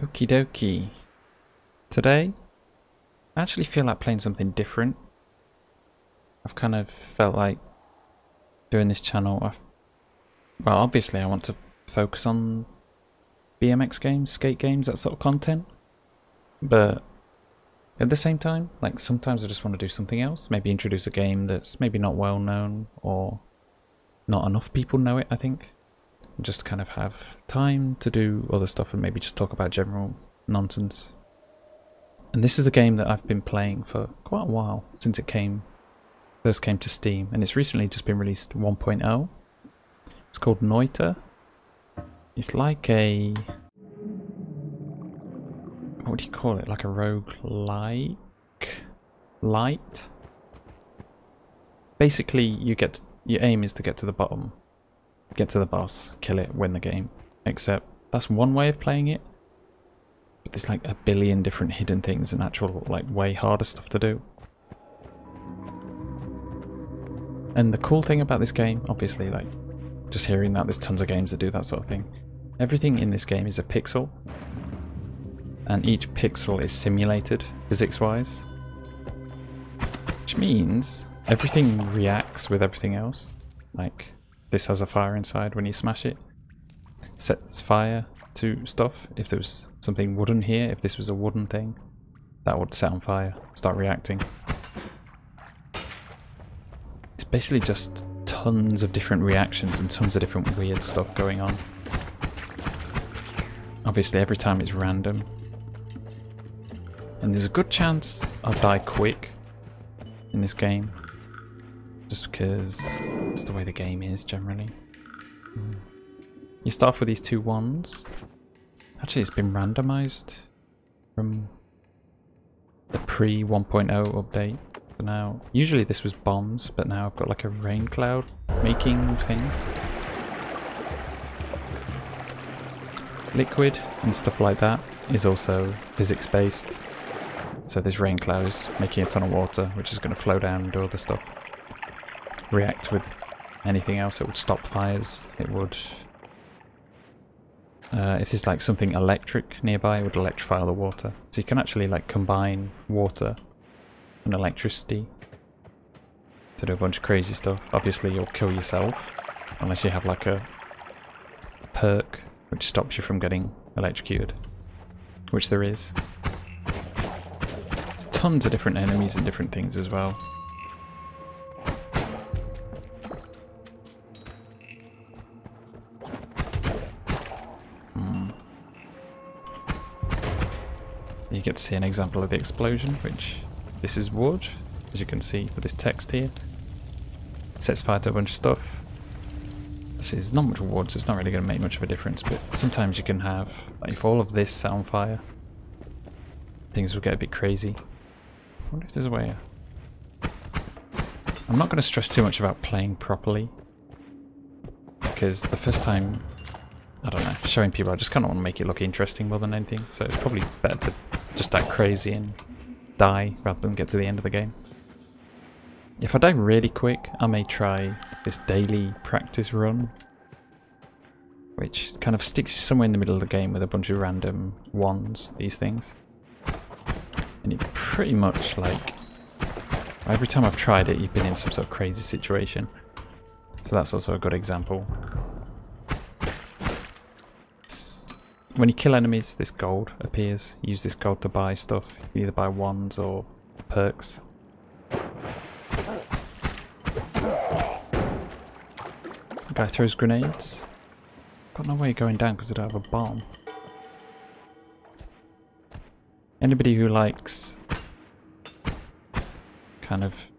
Okie dokie. Today, I actually feel like playing something different. I've kind of felt like doing this channel. I've, well, obviously, I want to focus on BMX games, skate games, that sort of content. But at the same time, like sometimes I just want to do something else. Maybe introduce a game that's maybe not well known or not enough people know it, I think. Just kind of have time to do other stuff and maybe just talk about general nonsense. And this is a game that I've been playing for quite a while since it came first came to Steam and it's recently just been released 1.0. It's called Noita. It's like a what do you call it? Like a rogue like light. Basically, you get your aim is to get to the bottom, get to the boss, kill it, win the game. Except that's one way of playing it. But there's like a billion different hidden things and actual like way harder stuff to do. And the cool thing about this game, obviously, like just hearing that there's tons of games that do that sort of thing. Everything in this game is a pixel, and each pixel is simulated physics-wise, which means everything reacts with everything else. Like this has a fire inside when you smash it, sets fire to stuff. If there was something wooden here, if this was a wooden thing, that would set on fire, start reacting. It's basically just tons of different reactions and tons of different weird stuff going on. Obviously every time it's random, and there's a good chance I'll die quick in this game. Just because that's the way the game is generally. Hmm. You start off with these two wands. Actually, it's been randomized from the pre 1.0 update. But now, usually this was bombs, but now I've got like a rain cloud making thing. Liquid and stuff like that is also physics based. So this rain cloud is making a ton of water, which is going to flow down and do other stuff. React with anything else. It would stop fires. It would... Uh, if there's like something electric nearby, it would electrify the water. So you can actually like combine water and electricity to do a bunch of crazy stuff. Obviously you'll kill yourself unless you have like a perk which stops you from getting electrocuted, which there is. there is tons of different enemies and different things as well. Get to see an example of the explosion, which this is wood, as you can see for this text here. Sets fire to a bunch of stuff. This is not much wood, so it's not really going to make much of a difference, but sometimes you can have, like if all of this set on fire, things will get a bit crazy I wonder if there's a way... I'm not going to stress too much about playing properly. Because the first time, I don't know, showing people, I just kind of want to make it look interesting more than anything. So it's probably better to just act crazy and die rather than get to the end of the game. If I die really quick, I may try this daily practice run. Which kind of sticks you somewhere in the middle of the game with a bunch of random wands, these things. And it pretty much like every time I've tried it, you've been in some sort of crazy situation. So that's also a good example. When you kill enemies, this gold appears. Use this gold to buy stuff. You either buy wands or perks. Guy throws grenades. Got no way going down because I don't have a bomb. Anybody who likes kind of,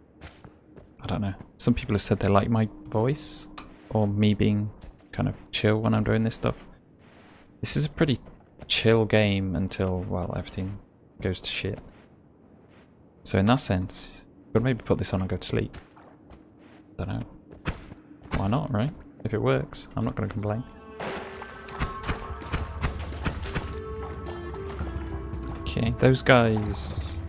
I don't know, some people have said they like my voice or me being kind of chill when I'm doing this stuff. This is a pretty chill game until, well, everything goes to shit. So in that sense, could maybe put this on and go to sleep. Don't know. Why not, right? If it works, I'm not going to complain. Okay, those guys...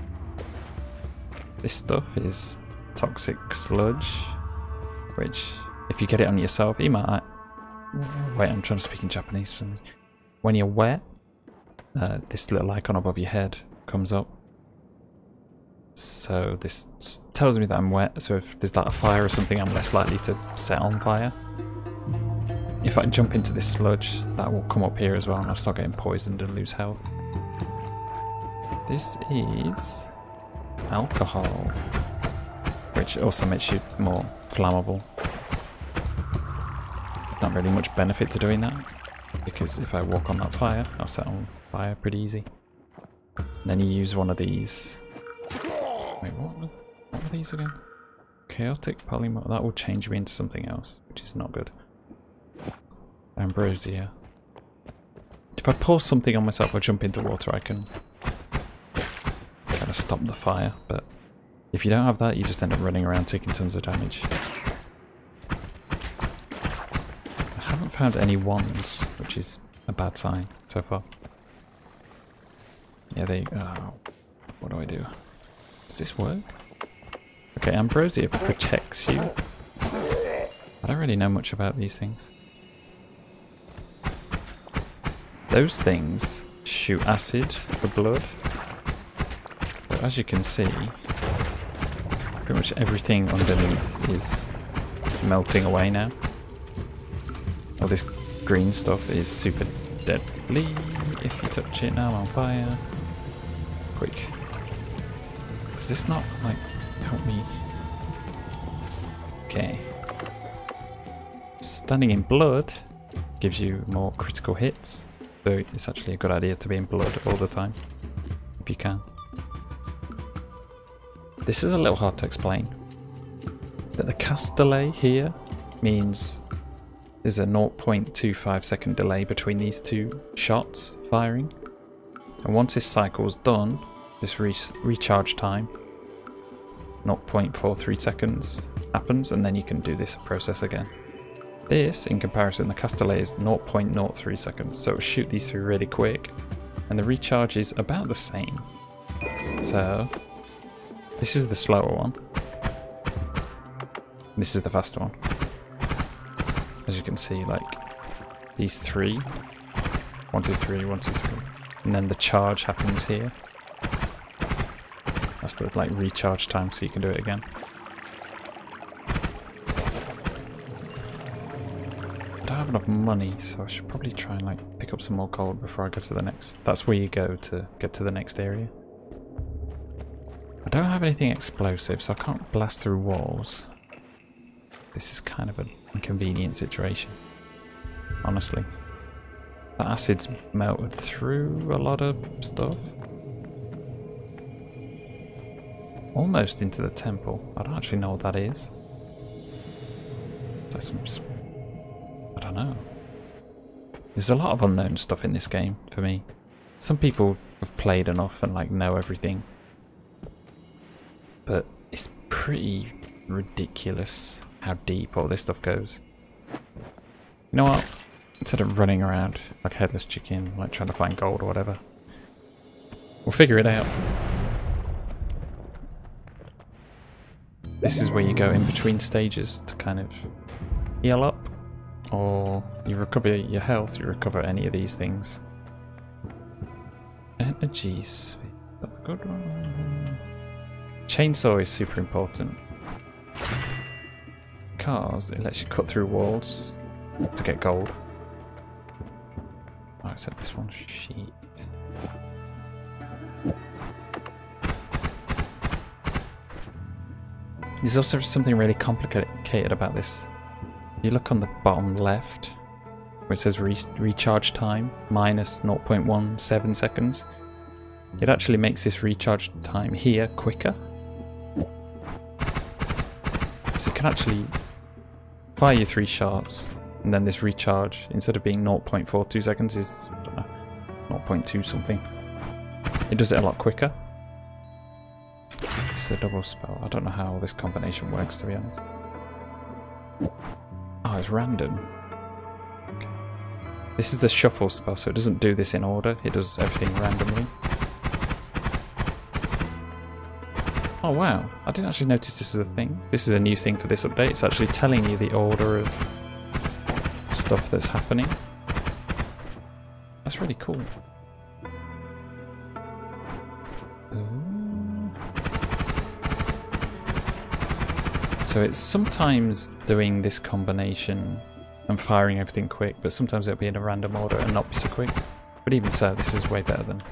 This stuff is toxic sludge, which, if you get it on yourself, you might... Wait, I'm trying to speak in Japanese. When you're wet, uh, this little icon above your head comes up. So this tells me that I'm wet, so if there's like a fire or something, I'm less likely to set on fire. If I jump into this sludge, that will come up here as well, and I'll start getting poisoned and lose health. This is alcohol, which also makes you more flammable. There's not really much benefit to doing that, because if I walk on that fire, I'll set on fire pretty easy. And then you use one of these. Wait, what was what were these again? Chaotic polymer. That will change me into something else, which is not good. Ambrosia. If I pour something on myself or jump into water, I can kind of stop the fire, but if you don't have that, you just end up running around taking tons of damage. Found any wands, which is a bad sign so far. Yeah, they... Oh, what do I do? Does this work? Okay, Ambrosia protects you. I don't really know much about these things. Those things shoot acid for blood. But as you can see, pretty much everything underneath is melting away now. All this green stuff is super deadly. If you touch it now, I'm on fire. Quick. Does this not, like, help me? Okay. Standing in blood gives you more critical hits. So it's actually a good idea to be in blood all the time, if you can. This is a little hard to explain. That the cast delay here means there's a 0.25 second delay between these two shots firing. And once this cycle's done, this re recharge time, 0.43 seconds happens, and then you can do this process again. This, in comparison, the cast is 0.03 seconds, so it'll shoot these through really quick, and the recharge is about the same. So, this is the slower one. This is the faster one. As you can see, like, these three. One, two, three, one, two, three. And then the charge happens here. That's the, like, recharge time so you can do it again. I don't have enough money, so I should probably try and, like, pick up some more gold before I go to the next... That's where you go to get to the next area. I don't have anything explosive, so I can't blast through walls. This is kind of an inconvenient situation, honestly. The acid's melted through a lot of stuff. Almost into the temple. I don't actually know what that is. There's some... I don't know. There's a lot of unknown stuff in this game, for me. Some people have played enough and like know everything but it's pretty ridiculous how deep all this stuff goes. You know what? Instead of running around like a headless chicken, like trying to find gold or whatever, we'll figure it out. This is where you go in between stages to kind of heal up, or you recover your health, you recover any of these things. Energies. Chainsaw is super important. Cars, it lets you cut through walls to get gold. Oh, except this one sheet. There's also something really complicated about this. You look on the bottom left, where it says re recharge time, minus 0.17 seconds. It actually makes this recharge time here quicker so you can actually fire your three shots, and then this recharge, instead of being 0.42 seconds, is know, 0.2 something. It does it a lot quicker. It's a double spell. I don't know how this combination works, to be honest. Oh, it's random. Okay. This is the shuffle spell, so it doesn't do this in order. It does everything randomly. Oh wow, I didn't actually notice this is a thing. This is a new thing for this update. It's actually telling you the order of stuff that's happening. That's really cool. So it's sometimes doing this combination and firing everything quick, but sometimes it'll be in a random order and not be so quick. But even so, this is way better than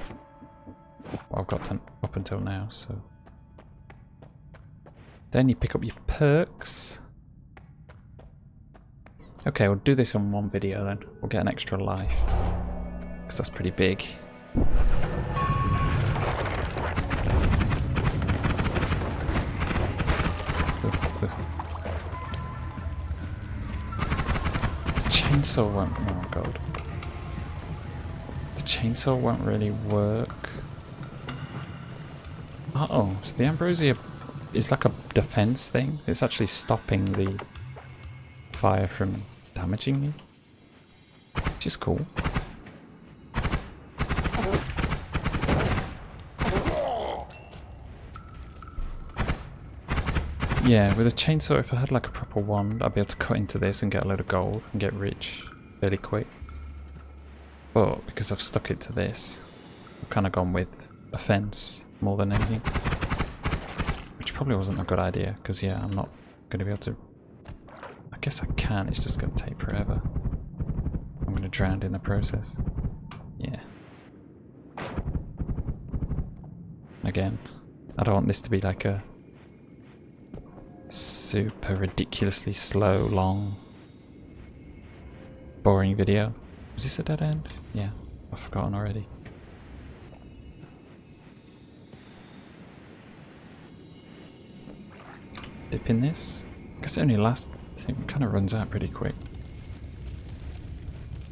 what I've got up until now, so... Then you pick up your perks. Okay, we'll do this on one video then. We'll get an extra life. Because that's pretty big. The chainsaw won't... Oh god. The chainsaw won't really work. Uh oh, so the ambrosia is like a defense thing. It's actually stopping the fire from damaging me. Which is cool. Yeah, with a chainsaw, if I had like a proper wand, I'd be able to cut into this and get a load of gold and get rich fairly quick. But because I've stuck it to this, I've kind of gone with a fence more than anything. Probably wasn't a good idea, because yeah, I'm not going to be able to... I guess I can, it's just going to take forever. I'm going to drown in the process. Yeah. Again, I don't want this to be like a super ridiculously slow, long, boring video. Was this a dead end? Yeah, I've forgotten already. Dip in this. Because it only lasts, it kind of runs out pretty quick.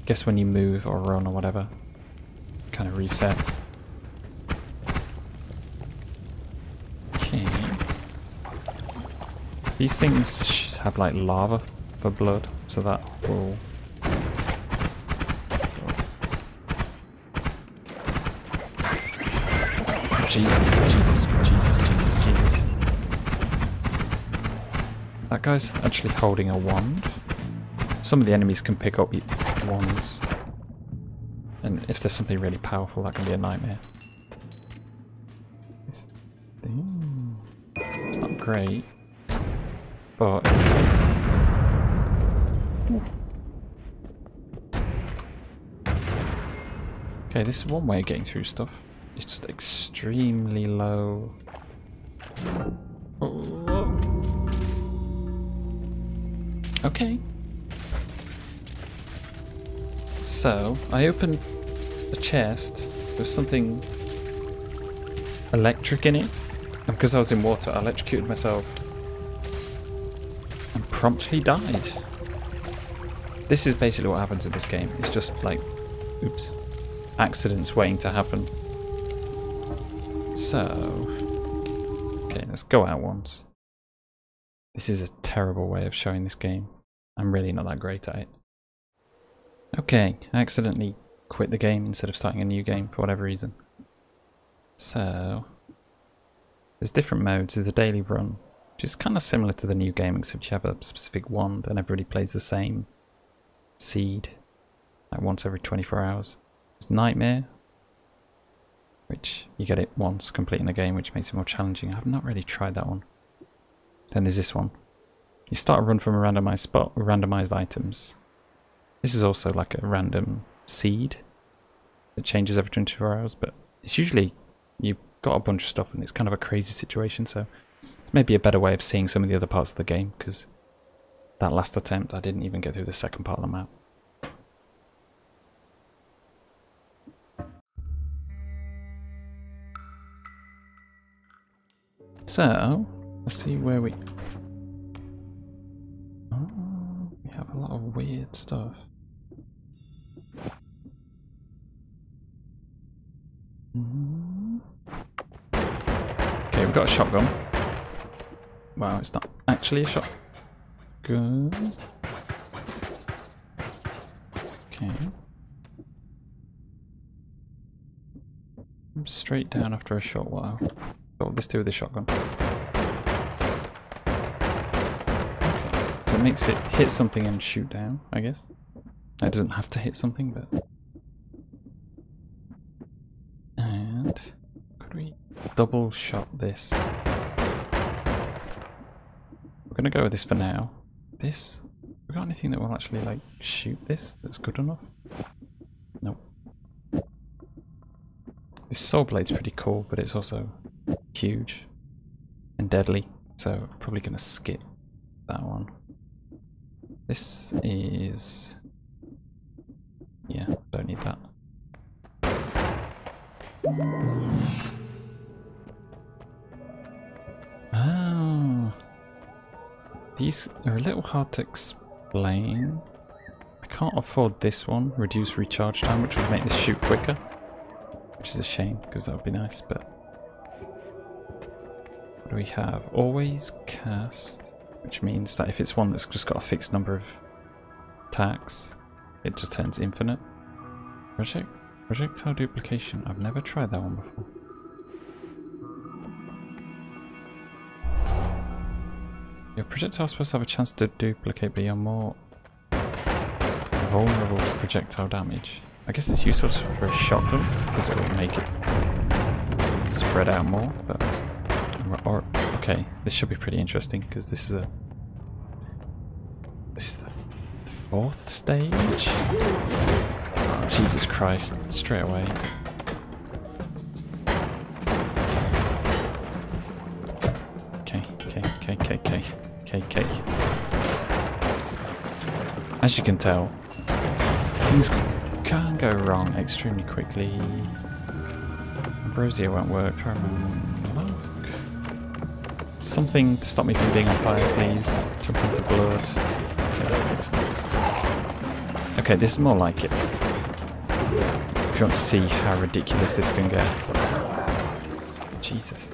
Guess when you move or run or whatever, kind of resets. Okay. These things have like lava for blood, so that will... Jesus, Jesus, Jesus, Jesus, Jesus. That guy's actually holding a wand. Some of the enemies can pick up wands. And if there's something really powerful, that can be a nightmare. It's not great. But... Okay, this is one way of getting through stuff. It's just extremely low. Okay. So, I opened a chest with something electric in it. And because I was in water, I electrocuted myself and promptly died. This is basically what happens in this game. It's just like, oops, accidents waiting to happen. So, okay, let's go out once. This is a terrible way of showing this game. I'm really not that great at it. Okay, I accidentally quit the game instead of starting a new game for whatever reason. So, there's different modes. There's a daily run, which is kind of similar to the new game, except you have a specific wand and everybody plays the same seed, like once every 24 hours. It's Nightmare, which you get it once completing the game, which makes it more challenging. I've not really tried that one. Then there's this one. You start a run from a randomized spot with randomized items. This is also like a random seed that changes every 24 hours, but it's usually you've got a bunch of stuff and it's kind of a crazy situation, so maybe a better way of seeing some of the other parts of the game, because that last attempt I didn't even get through the second part of the map. So, let's see where we... a lot of weird stuff. Okay, we've got a shotgun. Wow, it's not actually a shot. Good. Okay. Straight down after a short while. What this do with the shotgun? Okay. So it makes it hit something and shoot down, I guess. It doesn't have to hit something, but... And... Could we... double shot this. We're gonna go with this for now. This, we got anything that will actually like shoot this that's good enough? Nope. This soul blade's pretty cool, but it's also huge and deadly, so probably gonna skip that one. This is... Yeah, don't need that. Oh. These are a little hard to explain. I can't afford this one, reduce recharge time, which would make this shoot quicker. Which is a shame, because that would be nice, but... What do we have? Always cast, which means that if it's one that's just got a fixed number of attacks, it just turns infinite. Project projectile duplication. I've never tried that one before. Your projectile is supposed to have a chance to duplicate, but you're more vulnerable to projectile damage. I guess it's useful for a shotgun, because it will make it spread out more, but... Or, okay, this should be pretty interesting, because this is a... This is the, th fourth stage? Oh, Jesus Christ, straight away. Okay, okay, okay, okay, okay, okay. As you can tell, things can go wrong extremely quickly. Ambrosia won't work. Something to stop me from being on fire, please. Jump into blood. Okay, this is more like it. If you want to see how ridiculous this can get. Jesus.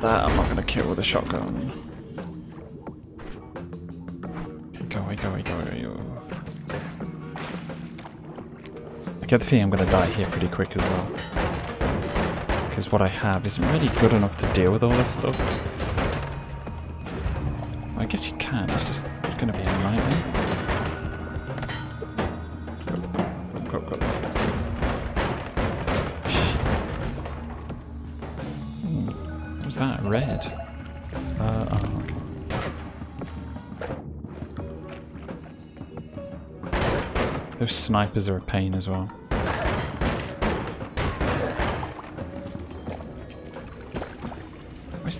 That I'm not going to kill with a shotgun. Okay, go away, go away, go away. I get the feeling I'm going to die here pretty quick as well. Because what I have isn't really good enough to deal with all this stuff. I guess you can, it's just going to be a nightmare. Go, go, go, go. Shit. Hmm. What was that? Red? Uh, oh, okay. Those snipers are a pain as well.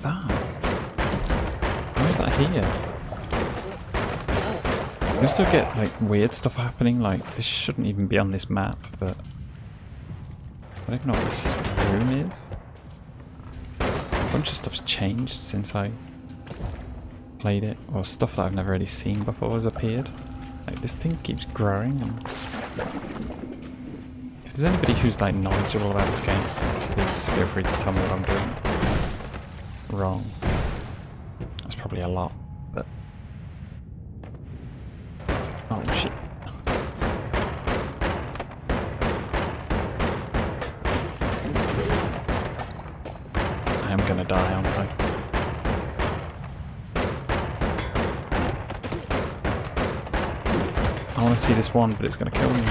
That? Where's that here? You also get like weird stuff happening, like this shouldn't even be on this map, but I don't know what this room is. A bunch of stuff's changed since I played it, or stuff that I've never really seen before has appeared. Like this thing keeps growing and just... If there's anybody who's like knowledgeable about this game, please feel free to tell me what I'm doing wrong. That's probably a lot, but... Oh shit. I am gonna die, aren't I? I want to see this one, but it's gonna kill me.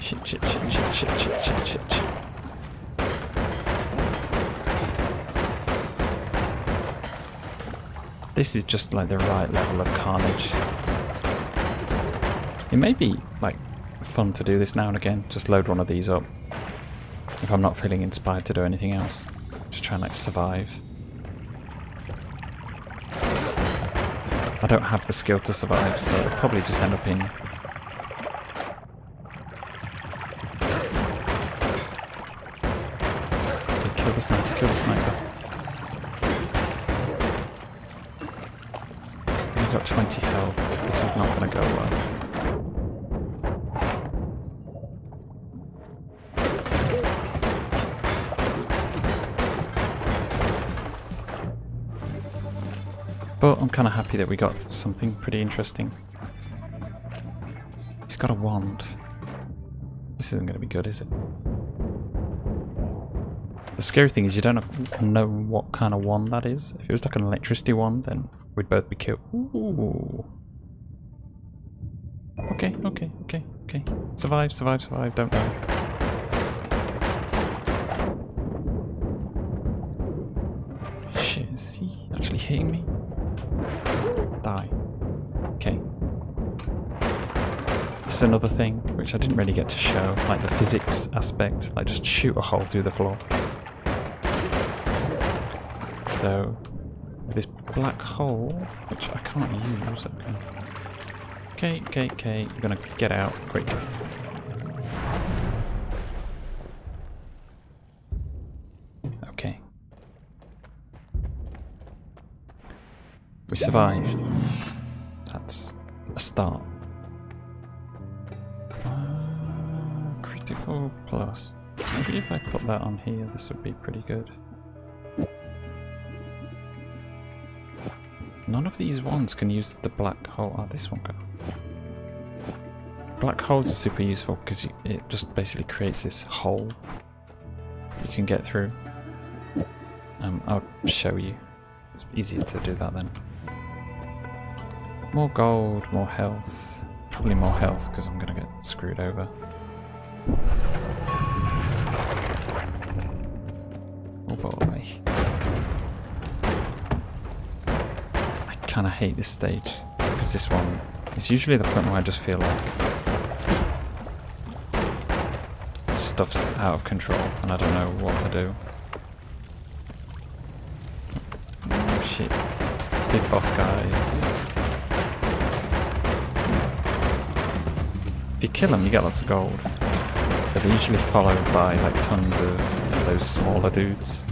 Shit, shit, shit, shit, shit, shit, shit, shit, shit. This is just like the right level of carnage. It may be like fun to do this now and again, just load one of these up. If I'm not feeling inspired to do anything else. Just try and like survive. I don't have the skill to survive, so I'll probably just end up in kill the sniper, kill the sniper. 20 health. This is not going to go well. But I'm kind of happy that we got something pretty interesting. He's got a wand. This isn't going to be good, is it? The scary thing is you don't know what kind of wand that is. If it was like an electricity wand, then we'd both be killed. Ooh. Okay, okay, okay, okay. Survive, survive, survive, don't. Shit, is he actually hitting me? Die. Okay. This is another thing which I didn't really get to show, like the physics aspect, like just shoot a hole through the floor. Though, this black hole, which I can't use, okay. Okay, okay, okay, I'm gonna get out quick. Okay. We survived. That's a start. Uh, critical plus. Maybe if I put that on here, this would be pretty good. None of these ones can use the black hole. Oh, this one can. Black holes are super useful because it just basically creates this hole you can get through. Um, I'll show you. It's easier to do that then. More gold, more health. Probably more health because I'm going to get screwed over. Oh boy. Kind of hate this stage because this one is usually the point where I just feel like stuff's out of control and I don't know what to do. Oh shit. Big boss guys. If you kill them you get lots of gold. But they're usually followed by like tons of those smaller dudes.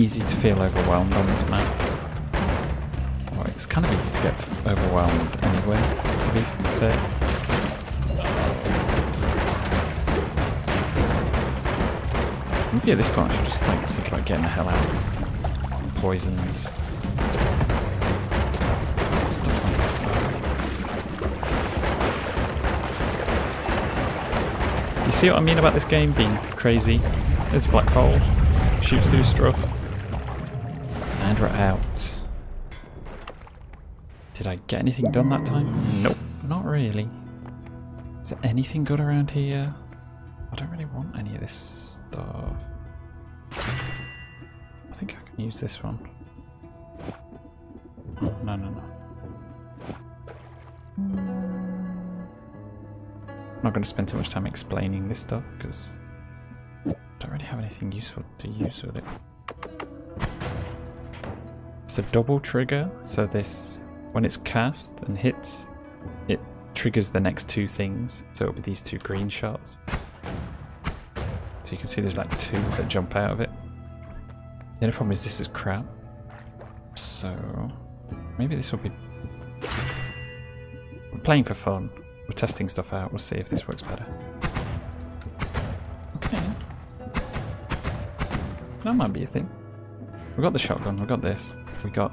Easy to feel overwhelmed on this map. Well, it's kind of easy to get overwhelmed anyway, to be fair. Maybe at this point I should just like think about getting the hell out. Poisoned. Stuff's on You see what I mean about this game being crazy? There's a black hole. Shoots through stuff. And out. Did I get anything done that time? Nope, not really. Is there anything good around here? I don't really want any of this stuff. I think I can use this one. No, no, no. I'm not going to spend too much time explaining this stuff because I don't really have anything useful to use with it. It's a double trigger, so this, when it's cast and hits, it triggers the next two things. So it'll be these two green shots. So you can see there's like two that jump out of it. The only problem is this is crap. So maybe this will be... We're playing for fun. We're testing stuff out. We'll see if this works better. Okay. That might be a thing. We've got the shotgun. We've got this. We got...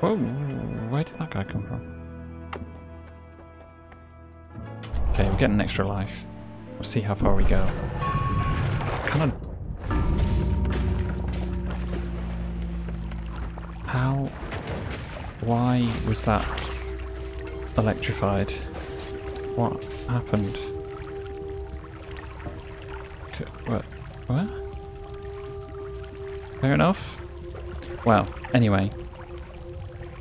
Whoa! Where did that guy come from? Okay, we're getting an extra life. We'll see how far we go. Kind of... How... Why was that electrified? What happened? Okay, what? What? Fair enough? Well, anyway.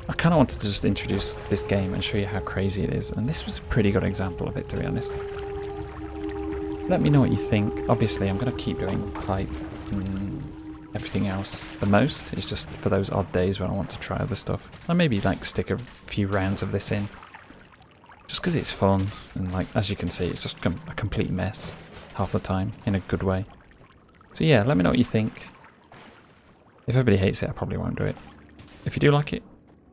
I kind of wanted to just introduce this game and show you how crazy it is, and this was a pretty good example of it, to be honest. Let me know what you think. Obviously, I'm going to keep doing Pipe and everything else. The most It's just for those odd days when I want to try other stuff. I maybe like stick a few rounds of this in. Just because it's fun, and like as you can see, it's just a complete mess half the time, in a good way. So yeah, let me know what you think. If everybody hates it, I probably won't do it. If you do like it,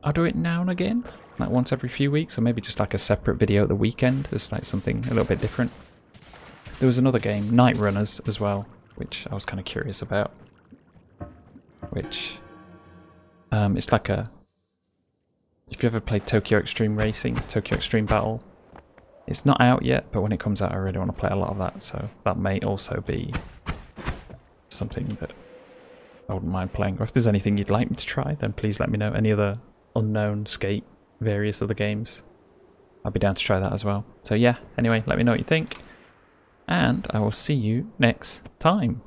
I'll do it now and again, like once every few weeks, or maybe just like a separate video at the weekend, just like something a little bit different. There was another game, Night Runners, as well, which I was kind of curious about. Which, um, it's like a... If you ever played Tokyo Extreme Racing, Tokyo Extreme Battle, It's not out yet, but when it comes out, I really want to play a lot of that. So that may also be something that I wouldn't mind playing. Or if there's anything you'd like me to try, then please let me know. Any other unknown skate, various other games, I'll be down to try that as well. So yeah, anyway, let me know what you think. And I will see you next time.